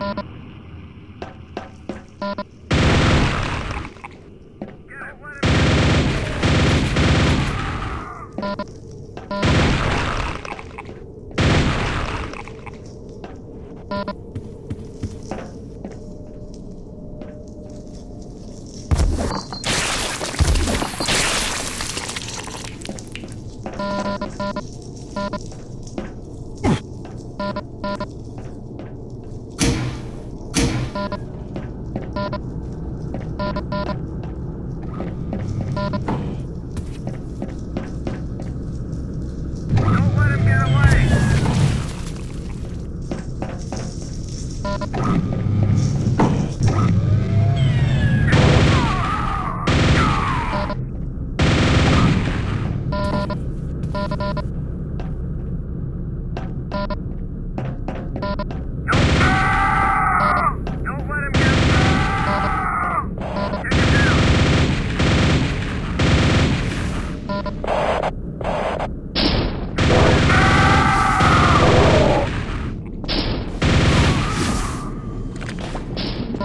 Don't let away!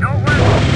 Don't worry.